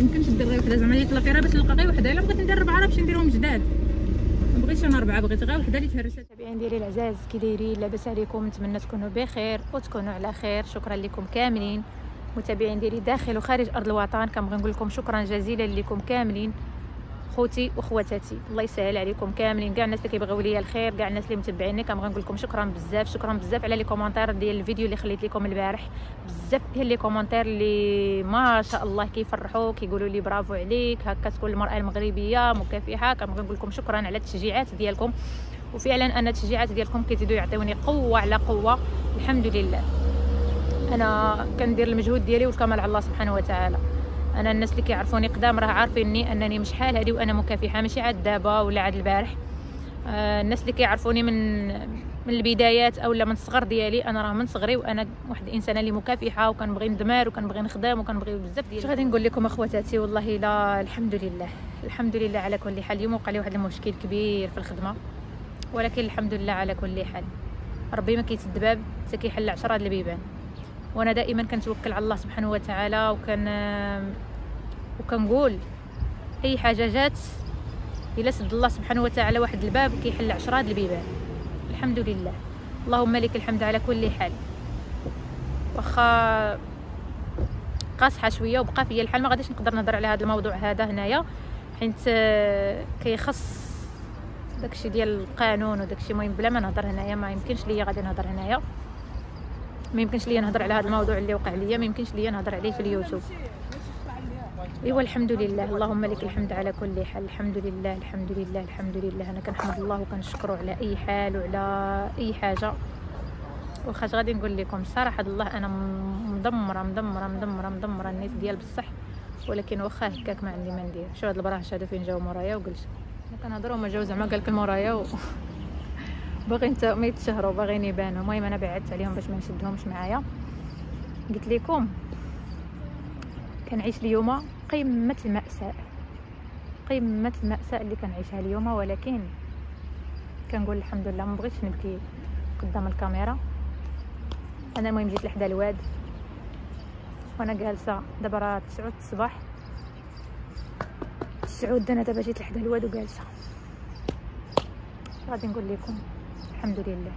يمكنش دير غير وحدة. زعما يطلق غير باش نلقى غير وحدة. إلا بغيت ندير ربعة راه باش نديرهم جداد. ما بغيتش أنا ربعة بغيت غير وحدة اللي تهرست المتابعين ديالي العزاز كي دايرين لاباس عليكم. نتمنى تكونوا بخير وتكونوا على خير. شكرا لكم كاملين. متابعين ديالي داخل وخارج أرض الوطن. كنبغي نقول لكم شكرا جزيلا لكم كاملين. خوتي وخواتاتي. الله يسهل عليكم كاملين. كاع الناس اللي كيبغيو ليا الخير كاع الناس اللي متبعيني كنبغي نقول لكم شكرا بزاف شكرا بزاف على les commentaires ديال الفيديو اللي خليت لكم البارح. بزاف ديال لي كومونتير اللي ما شاء الله كيفرحوا كيقولوا لي برافو عليك هكا تكون المرأة المغربية مكافحة. كنبغي نقول لكم شكرا على التشجيعات ديالكم. وفعلا أنا التشجيعات ديالكم كيزيدوا يعطيوني قوة على قوة. الحمد لله. أنا كندير المجهود ديالي والكمال على الله سبحانه وتعالى. أنا الناس اللي كيعرفوني قدام راه عارفيني أنني مش حال هذه وأنا مكافحة ماشي عاد دابا ولا عاد البارح. آه الناس اللي كيعرفوني من من البدايات أو من الصغر ديالي أنا راه من صغري وأنا واحد الانسانه اللي مكافحة وكنبغي ندمر وكنبغي نخدم وكنبغي بزاف ديال غادي نقول لكم أخواتاتي والله لا الحمد لله. الحمد لله على كل حال. اليوم وقع لي واحد المشكل كبير في الخدمة ولكن الحمد لله على كل حال. ربي ما كيتسد باب حتى كيحل عشرة البيبان. وأنا دائما كنتوكل على الله سبحانه وتعالى وكان وكنقول أي حاجة جات إلا سد الله سبحانه وتعالى واحد الباب كيحل عشرة البيبان. الحمد لله. اللهم لك الحمد على كل حال. واخا قاصحة شوية وبقى فيا الحال ما غاديش نقدر نهضر على هذا الموضوع هذا هنايا. حيت كيخص داكشي ديال القانون وداكشي مهم بلا ما نهضر هنايا ما يمكنش ليا غادي نهضر هنايا. ما يمكنش ليا نهضر على هذا الموضوع اللي وقع ليا ما يمكنش ليا نهضر عليه في اليوتيوب. ايوا الحمد لله. اللهم لك الحمد على كل حال. الحمد لله الحمد لله الحمد لله. أنا كنحمد الله وكنشكره على أي حال وعلى أي حاجة. واخا غادي نقول لكم صراحة الله أنا مدمرة مدمرة مدمرة مدمرة النيت ديال بصح. ولكن واخا هكاك ما عندي ما ندير. شو هاد البراش هادو فين جاو مورايا أنا كنهضروا ما جاو زعما قال لك مورايا و... باغيين ما يتشهروا باغيين يبانوا. المهم أنا بعدت عليهم باش ما نشدهمش معايا. قلت لكم كنعيش اليوم قمة المأساة. قمة المأساة اللي كنعيشها اليوم ولكن كنقول الحمد لله ما بغيتش نبكي قدام الكاميرا. أنا المهم جيت لحدا الواد وأنا جالسة دابا راه 9 الصباح. السعود أنا دابا جيت لحدا الواد وجالسة. غادي نقول لكم. الحمد لله.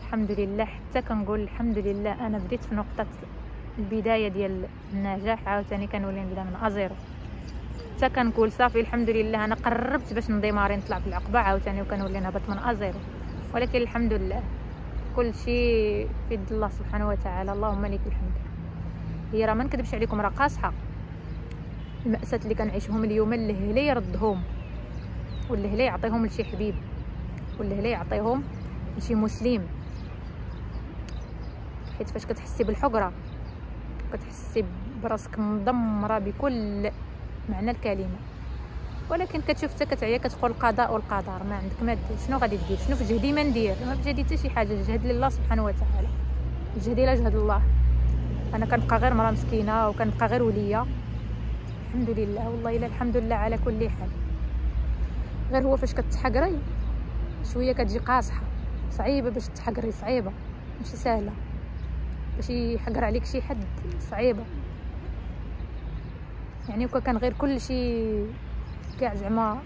الحمد لله. حتى كنقول الحمد لله. أنا بديت في نقطة البداية ديال النجاح. عاوتاني كنولي نبدأ من أزيرو. حتى كنقول صافي الحمد لله. أنا قربت باش نديماري نطلع في العقبة. عاوتاني وكنولي نهبط من أزيرو. ولكن الحمد لله. كل شيء في يد الله سبحانه وتعالى. اللهم لك الحمد. هي راه ما نكذبش عليكم راه قاصحة. المأساة اللي كنعيشهم اليوم اللي يردهم. واللي يعطيهم لشي حبيب. واللي يعطيهم لشي مسلم. حيت فاش كتحسي بالحقرة كتحسي براسك مدمرة بكل معنى الكلمة. ولكن كتشوف حتى كتعيا كتقول القضاء والقدر ما عندك ما دير. شنو غادي دير؟ شنو في جهدي ما ندير؟ ما في جهدي حتى شي حاجة جهد لله سبحانه وتعالى. جهدي لا جهد الله. أنا كنبقى غير مرا مسكينة وكنبقى غير ولية. الحمد لله والله إلا الحمد لله على كل حال. غير هو فاش كتحقري شوية كتجي قاصحة صعيبة باش تحقري صعيبة ماشي سهلة. باش يحقر عليك شي حد صعيبة. يعني وكا كان غير كل شيء كاع زعما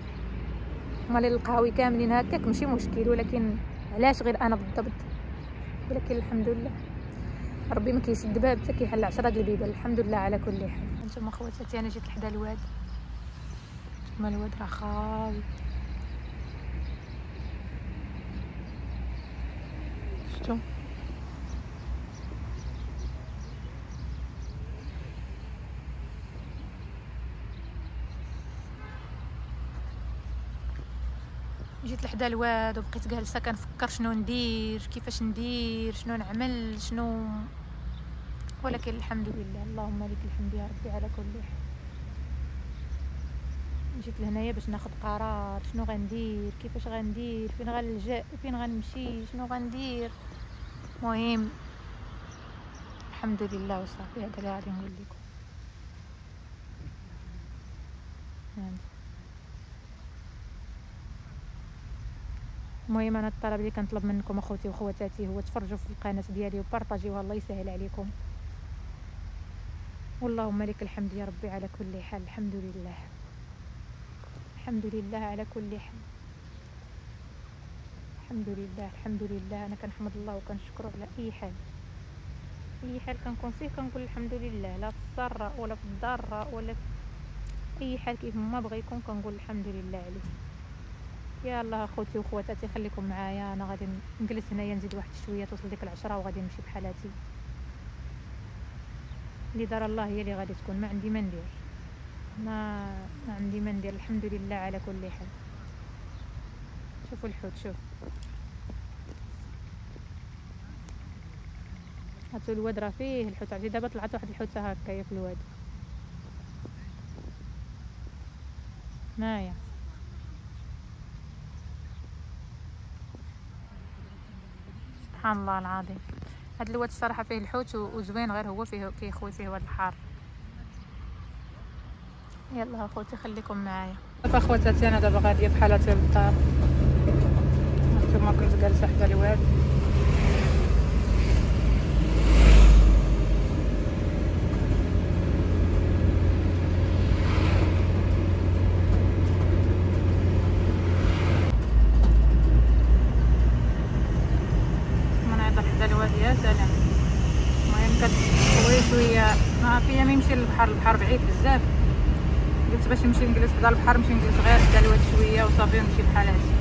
مال القهاوي كاملين هكاك ماشي مشكل. ولكن علاش غير أنا بالضبط؟ ولكن الحمد لله. ربي ما كيسد باب حتى كيحل عشرة البيبان الحمد لله على كل حال. أنتم خواتاتي أنا جيت لحدا الواد. ما الواد راه خاوي. شفتو جيت لحدا الواد وبقيت جالسه كنفكر شنو ندير كيفاش ندير شنو نعمل شنو؟ ولكن الحمد لله اللهم لك الحمد يا ربي على كل حال. جيت لهنايا باش ناخذ قرار شنو غندير كيفاش غندير فين غنلجأ فين غنمشي شنو غندير. مهم. الحمد لله وصافي هذا اللي غادي نقول لكم. المهم أنا الطلب اللي كنطلب منكم أخوتي واخواتاتي هو تفرجوا في القناة ديالي وبارطاجيوها الله يسهل عليكم. واللهم لك الحمد يا ربي على كل حال الحمد لله. الحمد لله على كل حال. الحمد لله الحمد لله. أنا كنحمد الله وكنشكره على أي حال. أي حال كنكون فيه كنقول الحمد لله. لا في السراء ولا في الضراء ولا في أي حال كيف ما بغى يكون كنقول الحمد لله عليه. يا الله أخوتي وخواتاتي خليكم معايا. أنا غادي نجلس هنايا نزيد واحد شوية توصل ديك العشرة وغادي نمشي بحالاتي. اللي دار الله هي اللي غادي تكون. ما عندي ما ندير. ما ما عندي ما ندير الحمد لله على كل حال. شوفوا الحوت شوف. هاتو الواد راه فيه الحوت. عرفتي دابا طلعت واحد الحوته هكايا في الواد. هنايا. سبحان الله العظيم. هاد الواد الصراحه فيه الحوت وزوين غير هو فيه كيخوي فيه واد الحار. يلا أخوتي خليكم معايا. اخواتاتي أنا دابا غادية بحالاتي للدار نتوما كنت جالسة حدا الواد. شوية. ما فيا للبحر البحر بعيد بزاف. قلت باش نمشي نجلس حدا البحر نمشي نجلس غير حدا الواد شوية وصافي ونمشي بحالاتي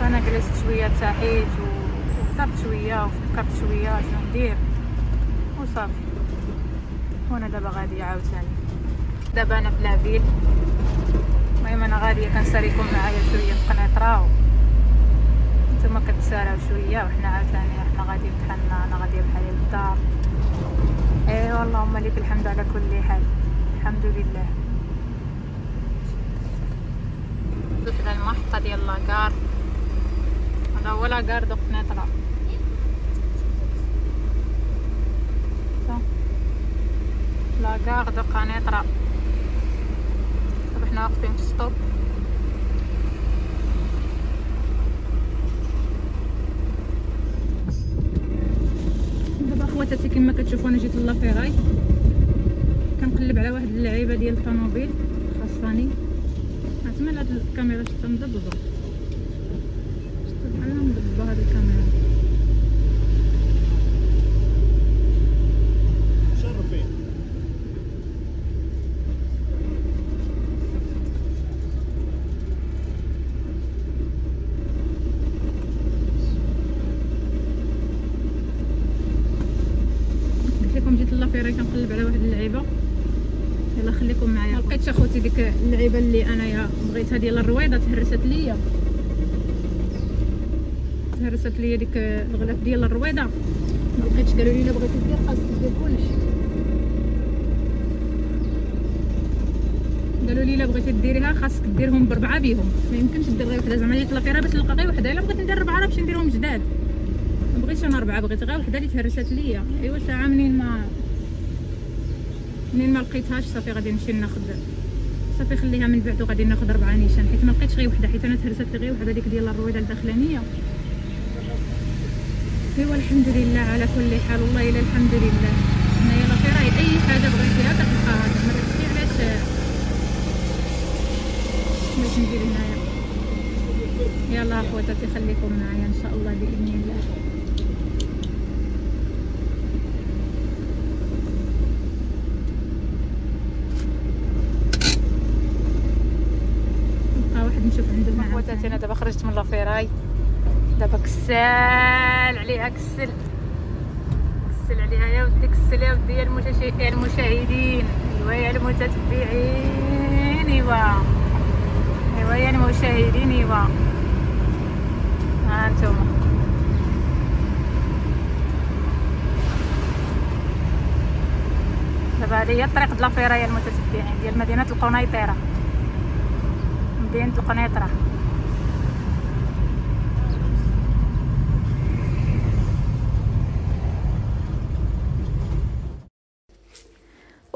فأنا جلست شوية ارتاحيت وفطرت شوية وفكرت شوية شنو ندير. وصافي. وأنا دابا غاديه عاوتاني. دابا أنا في لافيل. المهم أنا غاديه كنساليكم معايا شوية في قنيطره نتوما كتساراو شوية وحنا عاوتاني حنا غاديين بحالنا أنا غاديه بحالي للدار. ايوا اللهم لك الحمد على كل حال. الحمد لله. دوك على المحطه ديال لاكار هذا هو لاكار دوك نطلع لاكار دوك نطلع حنا واقفين في stop. خواتاتي كما كتشوفوا أنا جيت la ferraille كنقلب على واحد اللعيبة ديال الطوموبيل خاصاني. عرفتما هاد الكاميرا شفتها مضببه بحال مضببه هاد الكاميرا. la ferraille كنقلب على واحد اللعيبة. يلا خليكم معايا. ما لقيتش اخوتي ديك اللعيبة اللي أنايا بغيتها ديال الرويضة تهرست ليا. تهرست ليا ديك الغلاف ديال الرويضة. ما لقيتش قالوا لي إلا بغيتي دير خاصك دير كلشي قالوا لي إلا بغيتي ديريها خاصك ديرهم بربعه بيهم. ما يمكنش دير غير وحدة. زعما يطلق غير باش تلقى غير وحدة. إلا بغيت ندير ربعه راه باش نديرهم جداد. ما بغيتش أنا ربعه بغيت غير وحدة اللي تهرست ليا. أيوا ساعة منين ما منين ما لقيتهاش صافي غادي نمشي ناخذ صافي خليها من بعد وغادي ناخذ ربعه نيشان. حيت ما لقيتش غير وحدة حيت أنا تهرست لي غير وحدة ديك ديال الرويضه الداخلانية. أيوا الحمد لله على كل حال. والله إلا الحمد لله هنايا لا راهي أي حاجة بغيتيها كتلقاها ما داكشي علاش باش ندير هنايا يلا اخواتاتي خليكم معايا إن شاء الله بإذن الله خواتاتي أنا دابا خرجت من لافيراي. دابا كسال عليها كسل. كسل عليها يا ودي كسل يا ودي يا المشاهدين. أيوا يا المتتبعين أيوا. أيوا يا المشاهدين أيوا. ها أنتم دابا هذه هي الطريق د لافيراي المتتبعين ديال مدينة القنيطرة. مدينة القنيطرة.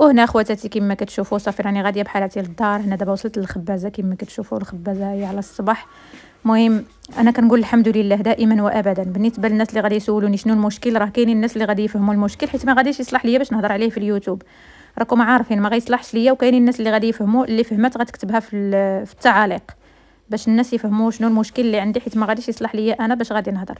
وهنا خواتاتي كما كتشوفوا صافي راني غادية بحالاتي للدار. هنا دابا وصلت للخبازة كما كتشوفوا الخبازة هي على الصباح. المهم أنا كنقول الحمد لله دائما وابدا. بالنسبة للناس اللي غادي يسولوني شنو المشكل راه كاينين الناس اللي غادي يفهموا المشكل حيت ما غاديش يصلح ليا باش نهضر عليه في اليوتيوب. راكم عارفين ما غيصلحش ليا وكاينين الناس اللي غادي يفهموا اللي فهمت غتكتبها في, في التعاليق. باش الناس يفهموا شنو المشكل اللي عندي حيت ما غاديش يصلح ليا أنا باش غادي نهضر.